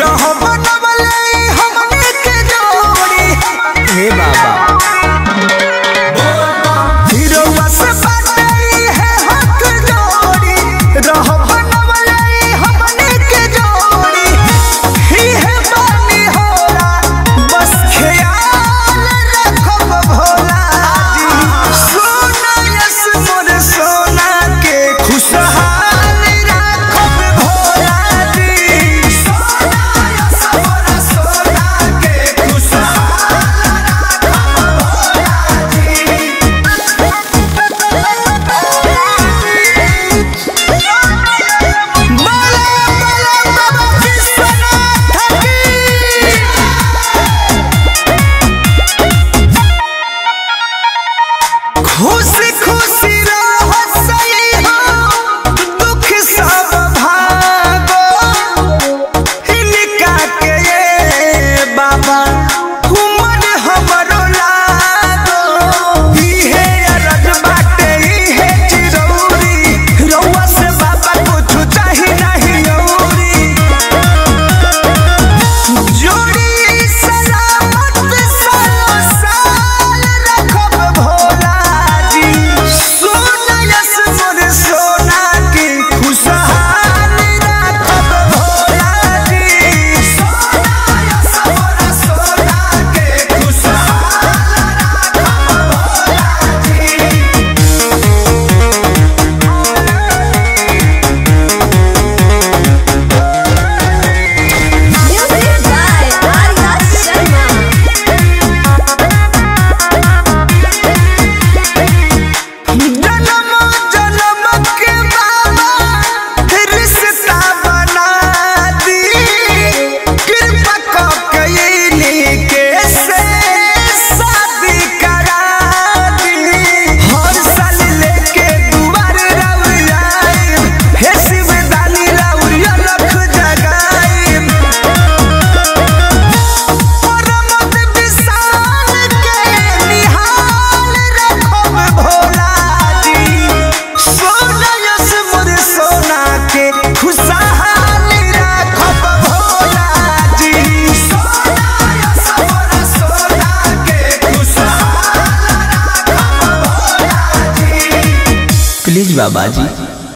Rahman 爸爸鸡。